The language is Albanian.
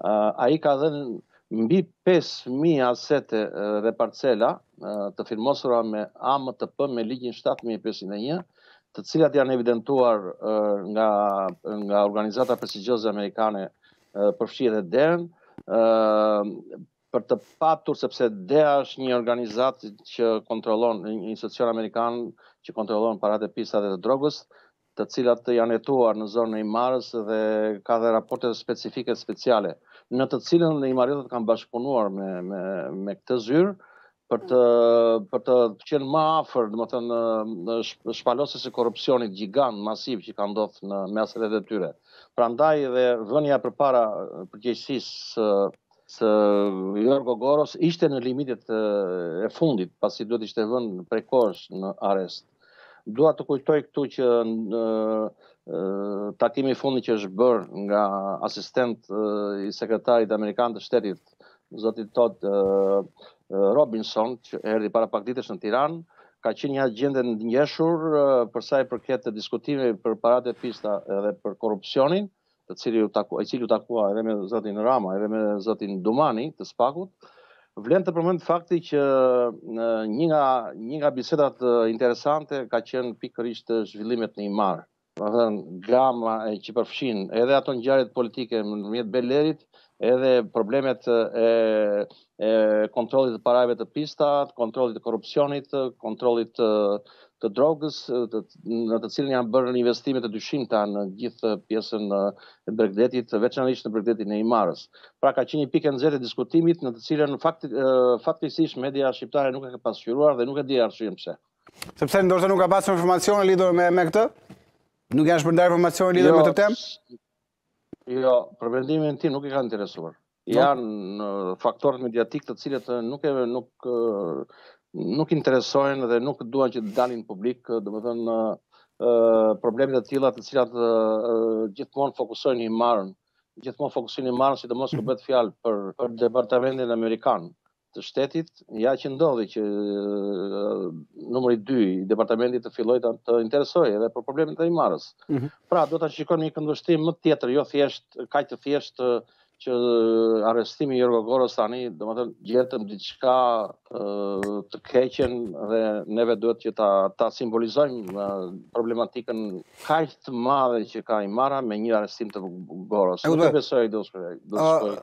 Ai ka dhënë mbi pesë mijë asete dhe parcela të firmosura me AMTP me ligjin shtatë mijë e pesëqind e një, të cilat janë evidentuar nga, nga organizata prestigjioze amerikane, përfshi edhe DEA-n, për të patur sepse DEA është një organizatë që kontrollon një institucion amerikan që kontrollon paratë e pista dhe të drogës, të cilat janë hetuar në zonën e Himarës dhe ka dhe raporte specifike speciale, në të cilën himariotët kanë bashkëpunuar me, me, me këtë zyrë, për të, për të qenë më afër, domethënë, në shpalosjes e korrupsionit gjigant, masiv që ka ndodhur me asetet e tyre. Prandaj dhe vënia përpara përgjegjësis së, së Jorgo Goros ishte në limitet e fundit, pasi duhet të ishte vënë prej kohësh në arest. Dua të kujtoj këtu që në takimin e fundit që është bërë nga asistenti i sekretarit amerikan të shtetit, zotit Todd Robinson, që erdi para pak ditësh në Tiranë, ka qenë një agjendë e ngjeshur për sa i përket diskutimeve për paratë e pista edhe për korrupsionin, të cili u takua, i cili u takua edhe me zotin Rama, edhe me zotin Dumani të Spakut, vlen të përmendet fakti që një nga një nga bisedat interesante ka qenë pikërisht zhvillimet në Himarë. Domethënë gama që përfshin edhe ato ngjarjet politike nëpërmjet Belerit, edhe problemet e e kontrollit të parave të pista, të kontrollit të korrupsionit, të kontrollit të, të drogës, të, në të cilën janë bërë investime të dyshimta në gjithë pjesën e bregdetit, veçanërisht në bregdetin e Himarës. Pra ka qenë një pikë e nxehtë e diskutimit në të cilën fakt, faktikisht media shqiptare nuk e ka pasqyruar dhe nuk e di arsyen pse. Sepse ndoshta nuk ka pasur informacione lidhur me me këtë? Nuk janë shpërndarë informacione lidhur jo, me këtë temë? Jo, për mendimin tim nuk i ka interesuar. Janë faktorët mediatikë të cilët nuk e nuk nuk interesohen dhe nuk duan që të dalin publik, domethënë problemet e tilla të cilat gjithmonë fokusojnë Himarën, gjithmonë fokusojnë Himarën sidomos kur bëhet fjalë për, për departamentin amerikan, të shtetit, ja që ndodhi që numri 2 i departamentit të fillojë të, të interesohet edhe për problemin e Himarës. Mm -hmm. Pra, duhet ta shikojmë një këndvështrim më tjetër, jo thjesht, kaq thjesht që arrestimi i Jorgo Goros tani, domethënë, gjetëm diçka të keqen dhe neve duhet që ta, ta simbolizojmë problematikën kaq të madhe që ka Himara me një arrestim të Goros. Nuk të besoj, do shkërë.